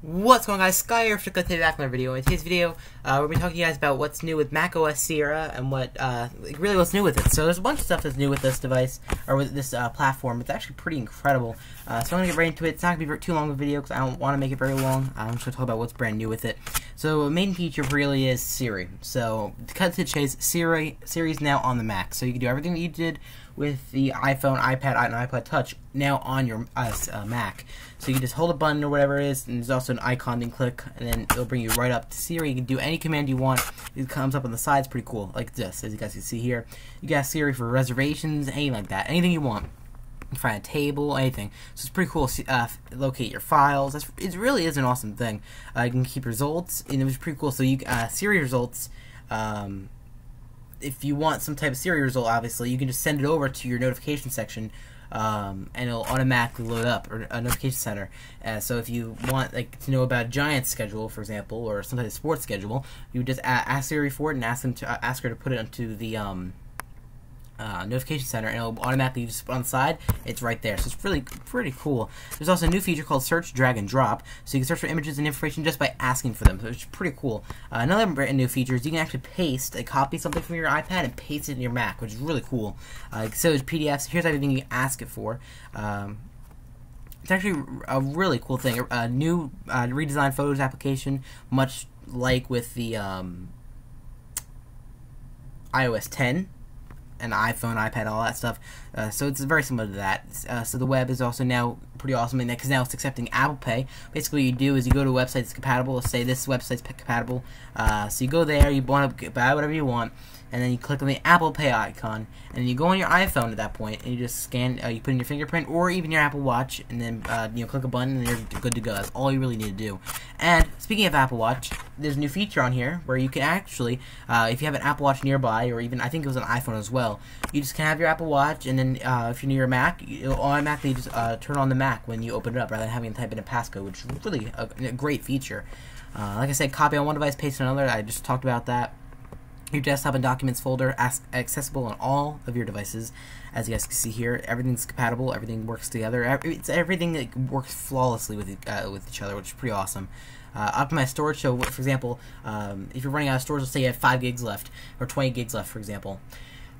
What's going on guys, Sky here for today back with another video. In today's video, uh, we're going to be talking to you guys about what's new with Mac OS Sierra and what, uh, really what's new with it. So there's a bunch of stuff that's new with this device, or with this uh, platform. It's actually pretty incredible. Uh, so I'm going to get right into it. It's not going to be too long of a video because I don't want to make it very long. I'm just going to talk about what's brand new with it. So the main feature really is Siri. So to cut to the chase, Siri Siri's now on the Mac. So you can do everything that you did with the iPhone, iPad, and iPod Touch now on your uh, Mac. So you can just hold a button or whatever it is, and there's also an icon. Then click, and then it'll bring you right up to Siri. You can do any command you want. It comes up on the side. It's pretty cool, like this, as you guys can see here. You got Siri for reservations, anything like that, anything you want. You can find a table, anything. So it's pretty cool. to Uh, locate your files. That's, it really is an awesome thing. Uh, you can keep results, and it was pretty cool. So you uh, Siri results. Um, if you want some type of Siri result, obviously, you can just send it over to your notification section, um, and it'll automatically load up or a notification center. Uh, so if you want like to know about a Giants schedule, for example, or some type of sports schedule, you just ask Siri for it and ask them to uh, ask her to put it onto the um, uh, notification center and it'll automatically just put on the side it's right there. So it's really pretty cool. There's also a new feature called search drag and drop. So you can search for images and information just by asking for them. So it's pretty cool. Uh, another brand new feature is you can actually paste a copy something from your iPad and paste it in your Mac which is really cool. Uh, so it's PDFs here's everything you ask it for. Um, it's actually a really cool thing. A new uh, redesigned photos application much like with the um, iOS 10 an iPhone, iPad, all that stuff. Uh, so it's very similar to that. Uh, so the web is also now pretty awesome in that because now it's accepting Apple Pay. Basically, what you do is you go to a website that's compatible. Let's say this website's compatible. Uh, so you go there, you want to buy whatever you want, and then you click on the Apple Pay icon, and you go on your iPhone at that point, and you just scan, uh, you put in your fingerprint or even your Apple Watch, and then uh, you know click a button, and you're good to go. That's all you really need to do. And speaking of Apple Watch, there's a new feature on here where you can actually, uh, if you have an Apple Watch nearby, or even I think it was an iPhone as well, you just can have your Apple Watch, and then uh, if you're near your Mac, it'll automatically just uh, turn on the Mac when you open it up, rather than having to type in a passcode, which is really a, a great feature. Uh, like I said, copy on one device, paste on another. I just talked about that. Your desktop and documents folder accessible on all of your devices. As you guys can see here, everything's compatible. Everything works together. It's everything that works flawlessly with uh, with each other, which is pretty awesome. Uh, optimize storage. So, for example, um, if you're running out of storage, let's say you have five gigs left or 20 gigs left, for example.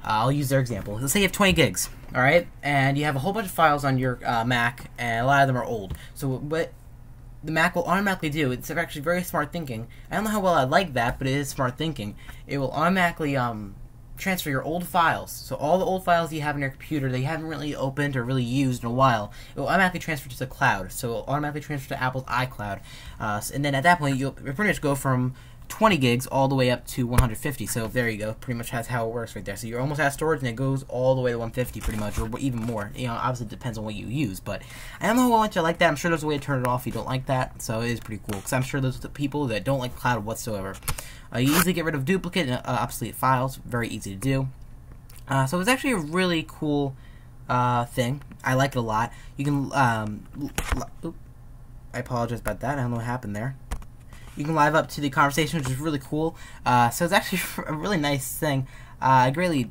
Uh, I'll use their example. Let's say you have 20 gigs, all right, and you have a whole bunch of files on your uh, Mac, and a lot of them are old. So, what the Mac will automatically do. It's actually very smart thinking. I don't know how well I like that, but it is smart thinking. It will automatically um, transfer your old files. So all the old files you have in your computer that you haven't really opened or really used in a while, it will automatically transfer to the cloud. So it will automatically transfer to Apple's iCloud. Uh, and then at that point, you'll pretty much go from 20 gigs all the way up to 150. So there you go. Pretty much has how it works right there. So you're almost at storage and it goes all the way to 150 pretty much, or even more. You know, obviously it depends on what you use, but I don't know how much I like that. I'm sure there's a way to turn it off if you don't like that. So it is pretty cool because I'm sure there's the people that don't like cloud whatsoever. Uh, you easily get rid of duplicate and uh, obsolete files. Very easy to do. Uh, so it's actually a really cool uh, thing. I like it a lot. You can. Um, I apologize about that. I don't know what happened there you can live up to the conversation, which is really cool. Uh, so it's actually a really nice thing. Uh, I greatly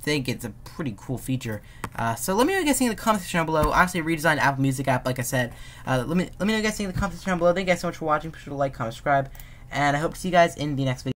think it's a pretty cool feature. Uh, so let me know what you guys think in the comments section down below. Honestly, redesigned Apple Music app, like I said. Uh, let me let me know what you guys think in the comments section down below. Thank you guys so much for watching. Be sure to like, comment, subscribe, and I hope to see you guys in the next video.